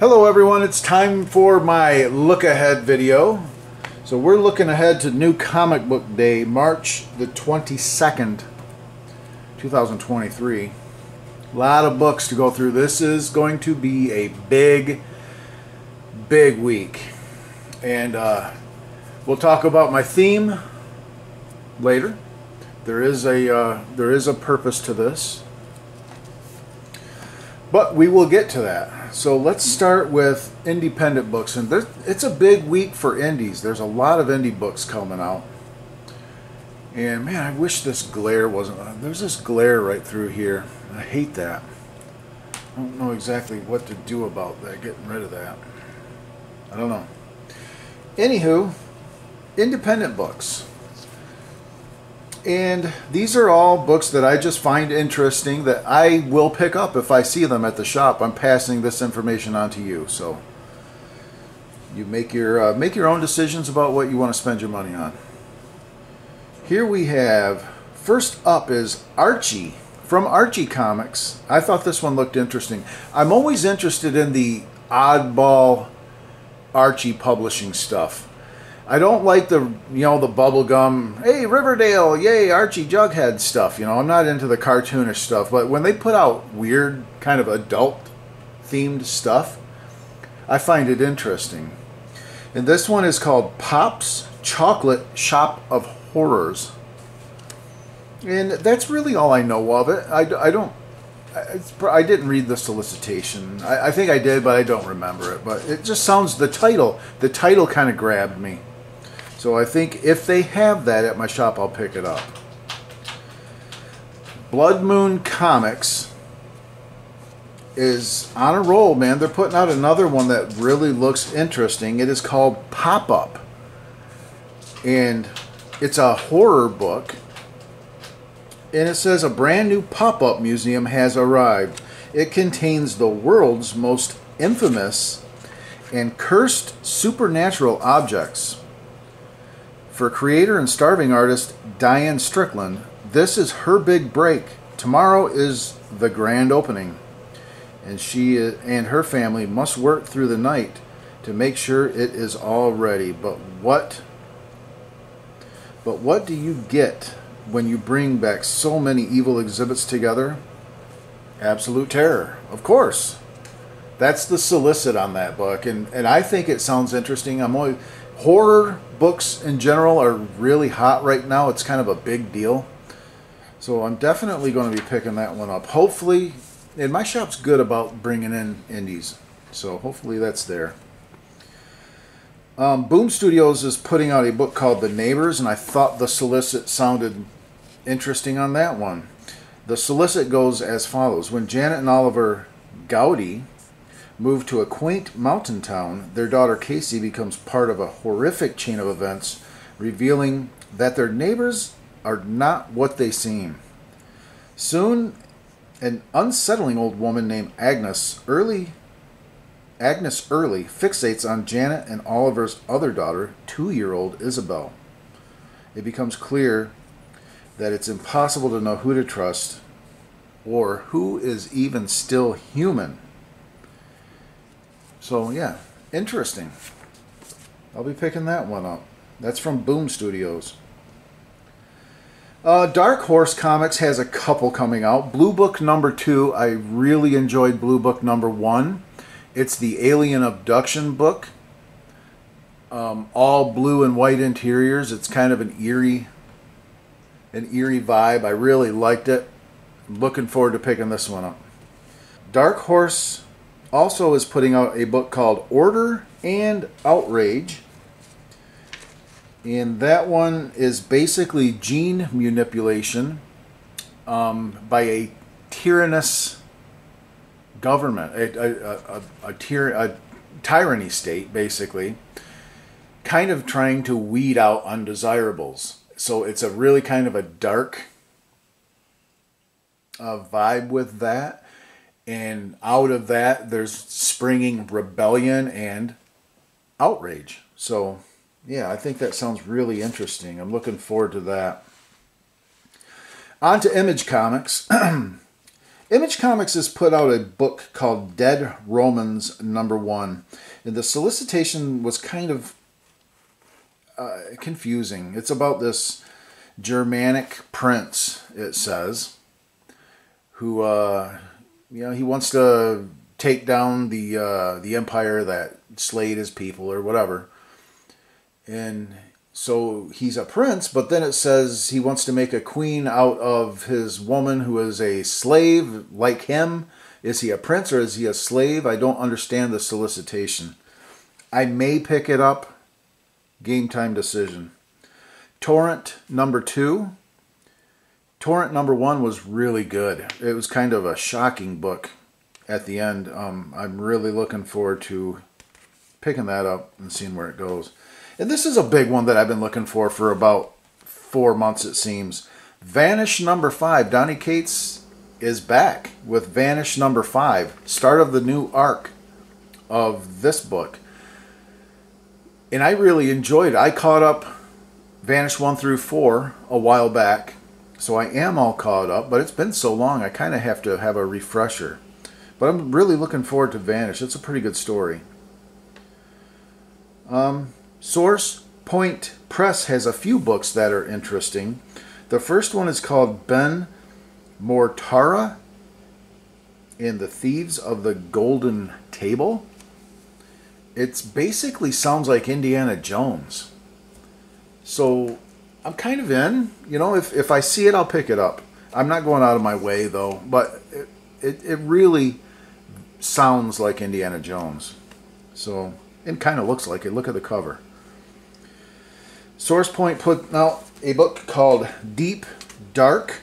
Hello everyone, it's time for my look ahead video. So we're looking ahead to New Comic Book Day, March the 22nd, 2023. A lot of books to go through. This is going to be a big, big week. And uh, we'll talk about my theme later. There is a uh, there is a purpose to this. But we will get to that. So let's start with independent books. And it's a big week for indies. There's a lot of indie books coming out. And man, I wish this glare wasn't. Uh, there's this glare right through here. I hate that. I don't know exactly what to do about that, getting rid of that. I don't know. Anywho, independent books. And these are all books that I just find interesting that I will pick up if I see them at the shop. I'm passing this information on to you. So you make your uh, make your own decisions about what you want to spend your money on. Here we have first up is Archie from Archie Comics. I thought this one looked interesting. I'm always interested in the oddball Archie publishing stuff. I don't like the you know the bubblegum, hey Riverdale, yay Archie Jughead stuff. You know, I'm not into the cartoonish stuff, but when they put out weird kind of adult themed stuff, I find it interesting. And this one is called Pop's Chocolate Shop of Horrors. And that's really all I know of it. I, I don't I didn't read the solicitation. I, I, think I did, but I don't remember it. But it just sounds the title. The title kind of grabbed me. So I think if they have that at my shop, I'll pick it up. Blood Moon Comics is on a roll, man. They're putting out another one that really looks interesting. It is called Pop Up. And it's a horror book. And it says a brand new pop up museum has arrived. It contains the world's most infamous and cursed supernatural objects. For creator and starving artist Diane Strickland, this is her big break. Tomorrow is the grand opening, and she and her family must work through the night to make sure it is all ready. But what but what do you get when you bring back so many evil exhibits together? Absolute terror, of course. That's the solicit on that book, and, and I think it sounds interesting. I'm only horror books in general are really hot right now. It's kind of a big deal. So I'm definitely going to be picking that one up. Hopefully, and my shop's good about bringing in indies. So hopefully that's there. Um, Boom Studios is putting out a book called The Neighbors, and I thought the solicit sounded interesting on that one. The solicit goes as follows When Janet and Oliver Gowdy Moved to a quaint mountain town, their daughter Casey becomes part of a horrific chain of events, revealing that their neighbors are not what they seem. Soon, an unsettling old woman named Agnes Early Agnes Early fixates on Janet and Oliver's other daughter, two-year-old Isabel. It becomes clear that it's impossible to know who to trust or who is even still human so yeah, interesting. I'll be picking that one up. That's from Boom Studios. Uh, Dark Horse Comics has a couple coming out. Blue Book number two, I really enjoyed Blue Book number one. It's the Alien Abduction book. Um, all blue and white interiors. It's kind of an eerie, an eerie vibe. I really liked it. looking forward to picking this one up. Dark Horse also is putting out a book called Order and Outrage. And that one is basically gene manipulation um, by a tyrannous government, a, a, a, a, tyr- a tyranny state, basically, kind of trying to weed out undesirables. So it's a really kind of a dark uh, vibe with that and out of that there's springing rebellion and outrage. So yeah i think that sounds really interesting. I'm looking forward to that. On to image comics. Image Comics has put out a book called Dead Romans Number One, and the solicitation was kind of uh, confusing. It's about this Germanic prince, it says, who uh, you know he wants to take down the uh, the empire that slayed his people or whatever, and so he's a prince. But then it says he wants to make a queen out of his woman who is a slave like him. Is he a prince or is he a slave? I don't understand the solicitation. I may pick it up. Game time decision. Torrent number two. Torrent number one was really good. It was kind of a shocking book at the end. Um, I'm really looking forward to picking that up and seeing where it goes. And this is a big one that I've been looking for for about four months, it seems. Vanish number five. Donny Cates is back with Vanish number five. Start of the new arc of this book. And I really enjoyed it. I caught up Vanish 1 through 4 a while back. So I am all caught up, but it's been so long I kind of have to have a refresher. But I'm really looking forward to Vanish. It's a pretty good story. Um, Source Point Press has a few books that are interesting. The first one is called Ben Mortara and the Thieves of the Golden Table. It basically sounds like Indiana Jones. So I'm kind of in. You know, if, if I see it, I'll pick it up. I'm not going out of my way, though. But it, it, it really sounds like Indiana Jones. So it kind of looks like it. Look at the cover. SourcePoint put out a book called Deep Dark,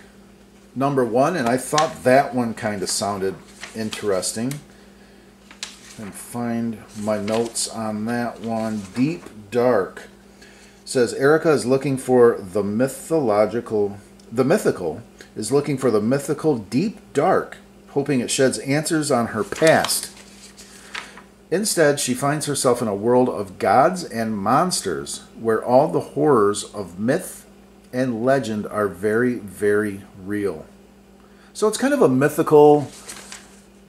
number one, and I thought that one kind of sounded interesting. And find my notes on that one. Deep Dark says Erica is looking for the mythological, the mythical is looking for the mythical deep dark, hoping it sheds answers on her past Instead, she finds herself in a world of gods and monsters where all the horrors of myth and legend are very, very real. So it's kind of a mythical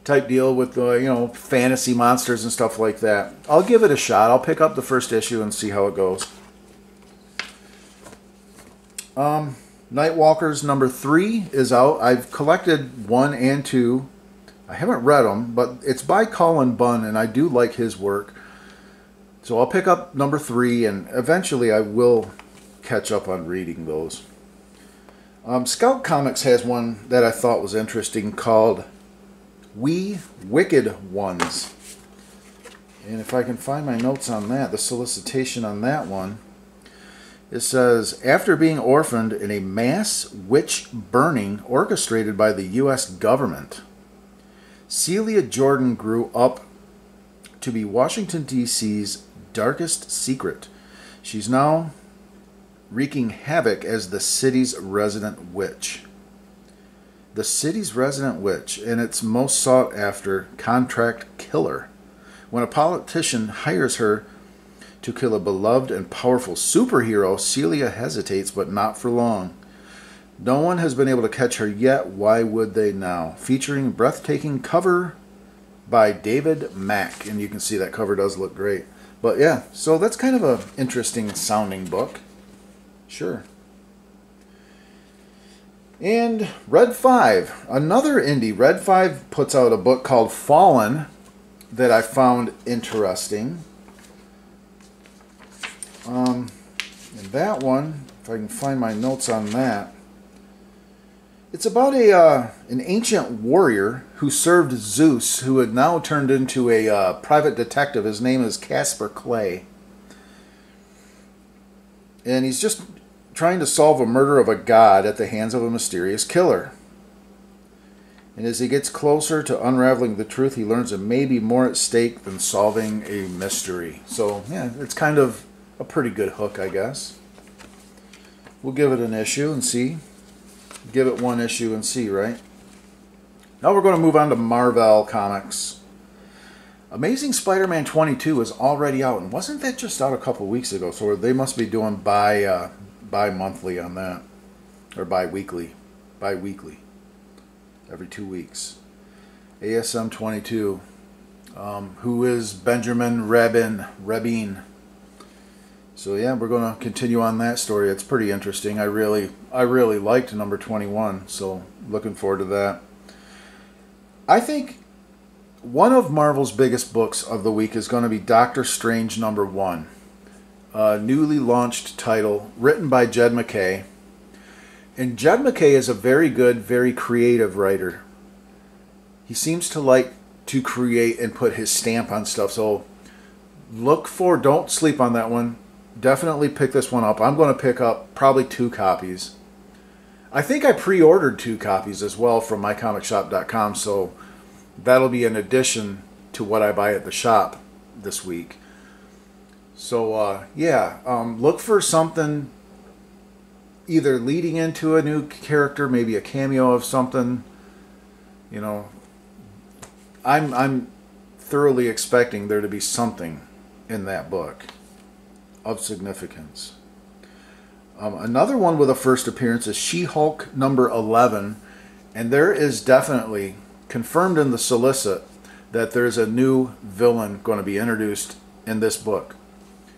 type deal with the, you know fantasy monsters and stuff like that. I'll give it a shot. I'll pick up the first issue and see how it goes. Um, Nightwalkers number three is out. I've collected one and two I haven't read them, but it's by Cullen Bunn, and I do like his work. So I'll pick up number three, and eventually I will catch up on reading those. Um, Scout Comics has one that I thought was interesting called We Wicked Ones. And if I can find my notes on that, the solicitation on that one, it says After being orphaned in a mass witch burning orchestrated by the U.S. government, Celia Jordan grew up to be Washington, D.C.'s darkest secret. She's now wreaking havoc as the city's resident witch. The city's resident witch and its most sought after contract killer. When a politician hires her to kill a beloved and powerful superhero, Celia hesitates, but not for long. No one has been able to catch her yet. Why would they now? Featuring breathtaking cover by David Mack. And you can see that cover does look great. But yeah, so that's kind of a interesting sounding book. Sure. And Red 5, another indie. Red 5 puts out a book called Fallen that I found interesting. Um, and that one, if I can find my notes on that, it's about a uh, an ancient warrior who served Zeus, who had now turned into a uh, private detective. His name is Casper Clay, and he's just trying to solve a murder of a god at the hands of a mysterious killer. And as he gets closer to unraveling the truth, he learns there may be more at stake than solving a mystery. So, yeah, it's kind of a pretty good hook, I guess. We'll give it an issue and see give it one issue and see, right? Now we're going to move on to Marvel Comics. Amazing Spider-Man 22 is already out, and wasn't that just out a couple weeks ago? So they must be doing bi uh, bi-monthly on that, or bi-weekly, bi-weekly. every two weeks. ASM 22, um, who is Benjamin Rabin, Rabin. So yeah, we're going to continue on that story. It's pretty interesting. I really, I really liked number 21, so looking forward to that. I think one of Marvel's biggest books of the week is going to be Doctor Strange number one, a newly launched title written by Jed MacKay. And Jed MacKay is a very good, very creative writer. He seems to like to create and put his stamp on stuff. So look for, don't sleep on that one. Definitely pick this one up. I'm going to pick up probably two copies. I think I pre ordered two copies as well from mycomicshop.com. So that'll be an addition to what I buy at the shop this week. So uh, yeah, um, look for something either leading into a new character, maybe a cameo of something. You know, I'm I'm thoroughly expecting there to be something in that book of significance. Um, another one with a first appearance is She-Hulk number 11, and there is definitely confirmed in the solicit that there's a new villain going to be introduced in this book.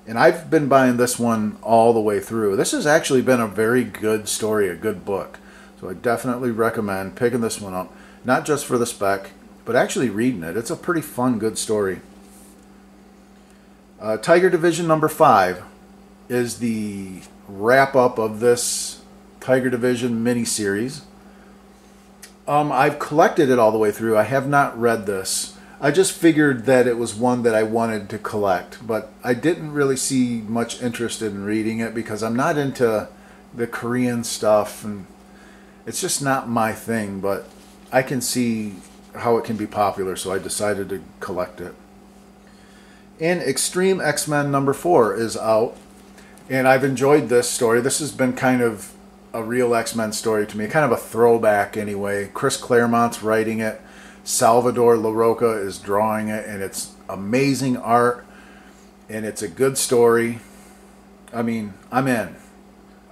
And I've been buying this one all the way through. This has actually been a very good story, a good book. So I definitely recommend picking this one up. Not just for the spec, but actually reading it. It's a pretty fun, good story. Uh, Tiger Division number five is the wrap up of this Tiger Division miniseries. Um, I've collected it all the way through. I have not read this. I just figured that it was one that I wanted to collect, but I didn't really see much interest in reading it because I'm not into the Korean stuff and it's just not my thing, but I can see how it can be popular, so I decided to collect it. And Extreme X-Men number 4 is out, and I've enjoyed this story. This has been kind of a real X-Men story to me, kind of a throwback anyway. Chris Claremont's writing it. Salvador Larroca is drawing it, and it's amazing art, and it's a good story. I mean, I'm in.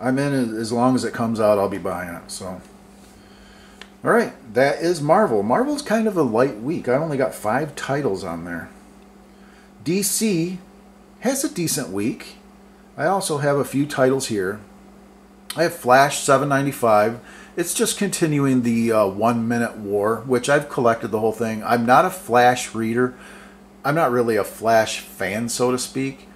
I'm in as long as it comes out. I'll be buying it. So, all right, that is Marvel. Marvel's kind of a light week. I only got five titles on there. DC has a decent week. I also have a few titles here. I have Flash 795. It's just continuing the uh, one minute war, which I've collected the whole thing. I'm not a Flash reader. I'm not really a Flash fan, so to speak.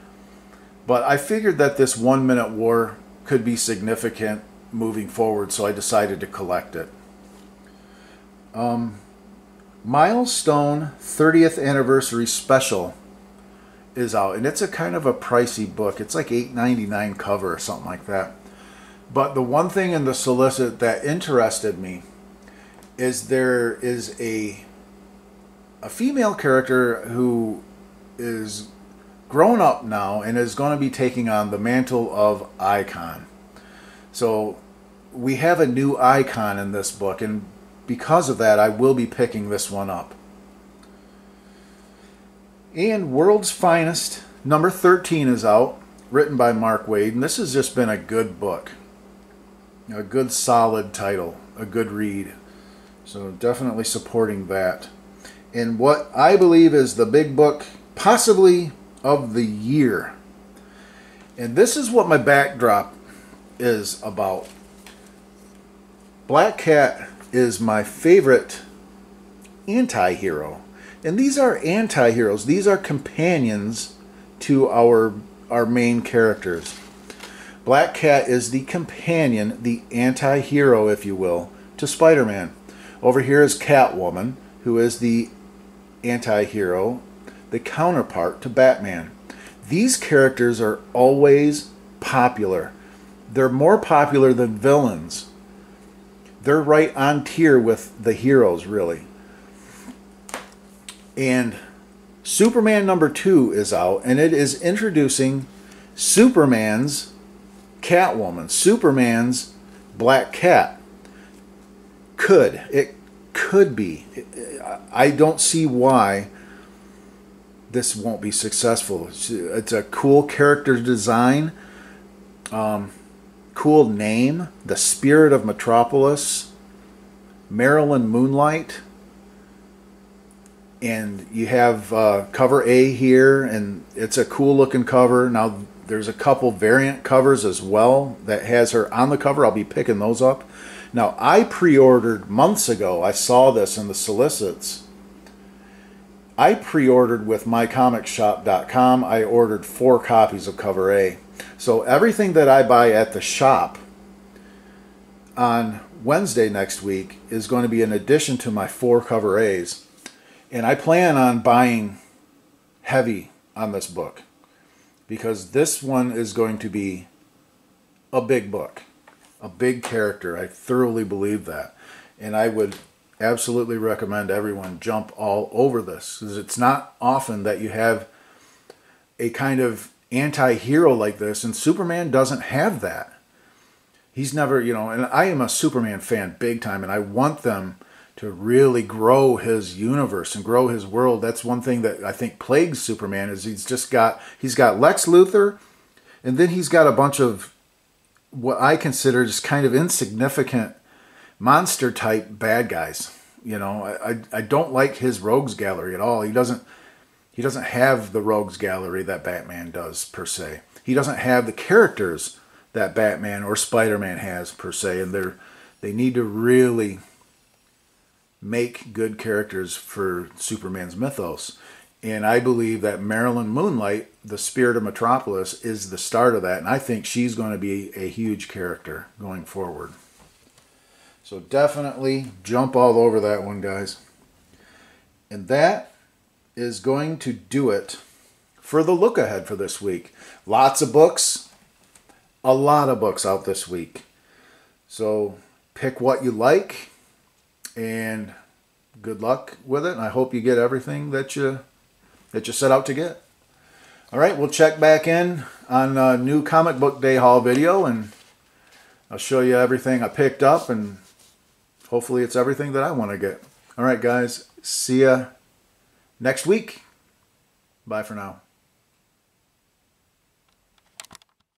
But I figured that this one minute war could be significant moving forward, so I decided to collect it. Um, Milestone 30th Anniversary Special is out, and it's a kind of a pricey book. It's like $8.99 cover or something like that. But the one thing in the solicit that interested me is there is a a female character who is grown up now and is going to be taking on the mantle of icon. So we have a new icon in this book and because of that I will be picking this one up. And World's Finest number 13 is out, written by Mark Waid, and this has just been a good book a good solid title, a good read. So definitely supporting that. And what I believe is the big book, possibly of the year. And this is what my backdrop is about. Black Cat is my favorite anti hero. And these are anti heroes, these are companions to our, our main characters. Black Cat is the companion, the anti hero, if you will, to Spider Man. Over here is Catwoman, who is the anti hero, the counterpart to Batman. These characters are always popular. They're more popular than villains. They're right on tier with the heroes, really. And Superman number two is out, and it is introducing Superman's Catwoman, Superman's Black Cat. Could. It could be. I don't see why this won't be successful. It's a cool character design, um, cool name, the spirit of Metropolis. Marilyn Moonlight. And you have uh, cover A here, and it's a cool looking cover. Now, there's a couple variant covers as well that has her on the cover. I'll be picking those up. Now, I pre ordered months ago, I saw this in the solicits. I pre ordered with mycomicshop.com. I ordered four copies of cover A. So, everything that I buy at the shop on Wednesday next week is going to be an addition to my four cover A's. And I plan on buying heavy on this book because this one is going to be a big book, a big character. I thoroughly believe that. And I would absolutely recommend everyone jump all over this because it's not often that you have a kind of anti hero like this, and Superman doesn't have that he's never, you know, and I am a Superman fan big time, and I want them to really grow his universe and grow his world. That's one thing that I think plagues Superman is he's just got he's got Lex Luthor, and then he's got a bunch of what I consider just kind of insignificant monster type bad guys. You know, I, I, don't like his rogues gallery at all. He doesn't he doesn't have the rogues gallery that Batman does per se. He doesn't have the characters that Batman or Spider-Man has per se, and they're they need to really make good characters for Superman's mythos. And I believe that Marilyn Moonlight, the spirit of Metropolis, is the start of that. And I think she's going to be a huge character going forward. So definitely jump all over that one, guys. And that is going to do it for the look ahead for this week. Lots of books, a lot of books out this week. So pick what you like and good luck with it. And I hope you get everything that you that you set out to get. All right, we'll check back in on a new comic book day haul video and I'll show you everything I picked up and hopefully it's everything that I want to get. All right, guys, see ya next week. Bye for now.